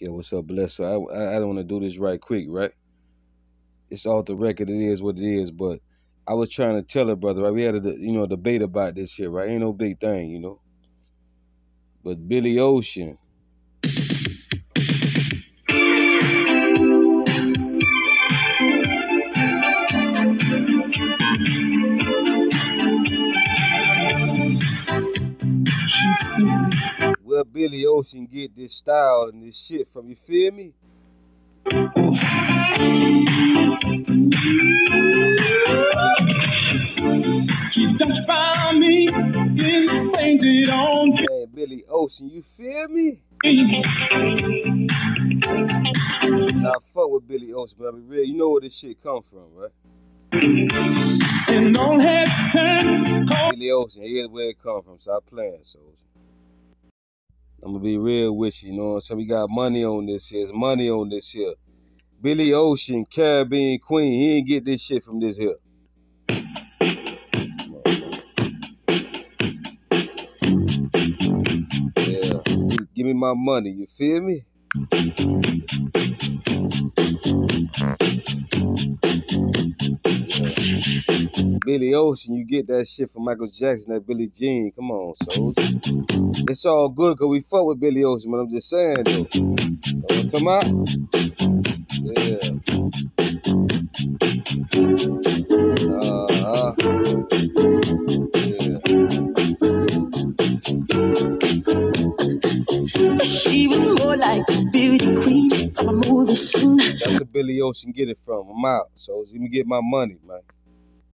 Yeah, what's up, bless? I, I, I don't want to do this right quick, right? It's off the record. It is what it is. But I was trying to tell her, brother. Right? We had a you know debate about this shit, right? Ain't no big thing, you know. But Billy Ocean. Where Billy Ocean get this style and this shit from, you feel me? She touched by me and painted on Man, Billy Ocean, you feel me? Now fuck with Billy Ocean, but I be real. You know where this shit come from, right? And on head turned cold. Billy Ocean, here's where it come from. Stop playing, soldier. I'm gonna be real with you, you know what I'm saying? We got money on this here. It's money on this here. Billy Ocean, Caribbean Queen, he ain't get this shit from this here. Yeah, give me my money, you feel me? Billy Ocean, you get that shit from Michael Jackson, that Billie Jean. Come on, soldier. It's all good because we fuck with Billy Ocean, but I'm just saying though. Know what I'm talking about? Yeah. Uh-huh. Yeah. She was more like a beauty queen from a movie scene. That's where Billy Ocean get it from. I'm out. So let me get my money, man.